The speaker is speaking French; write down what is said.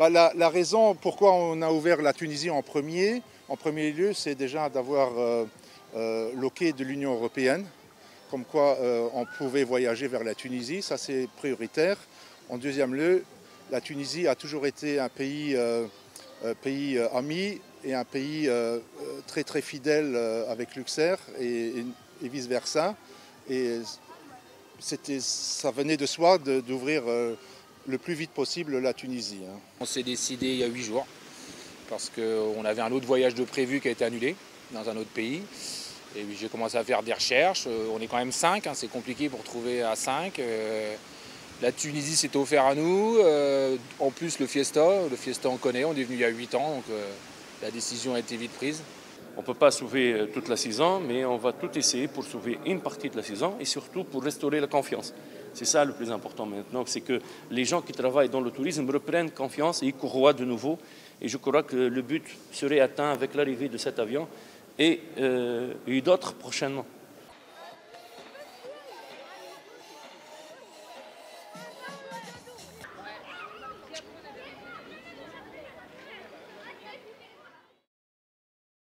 Bah, la, raison pourquoi on a ouvert la Tunisie en premier, en premier lieu, c'est déjà d'avoir euh, euh de l'Union européenne, comme quoi euh, on pouvait voyager vers la Tunisie, ça c'est prioritaire. En deuxième lieu, la Tunisie a toujours été un pays, euh, ami et un pays très très fidèle avec Luxembourg et, et vice-versa. Et ça venait de soi d'ouvrir le plus vite possible la Tunisie. Hein. On s'est décidé il y a huit jours parce qu'on avait un autre voyage de prévu qui a été annulé dans un autre pays. Et j'ai commencé à faire des recherches. Euh, on est quand même cinq, hein, c'est compliqué pour trouver à cinq. Euh, la Tunisie s'est offert à nous. Euh, en plus, le Fiesta, le Fiesta on connaît, on est venu il y a huit ans, donc la décision a été vite prise. On ne peut pas sauver toute la saison, mais on va tout essayer pour sauver une partie de la saison et surtout pour restaurer la confiance. C'est ça le plus important maintenant, c'est que les gens qui travaillent dans le tourisme reprennent confiance et y croient de nouveau. Et je crois que le but serait atteint avec l'arrivée de cet avion et, euh, et d'autres prochainement.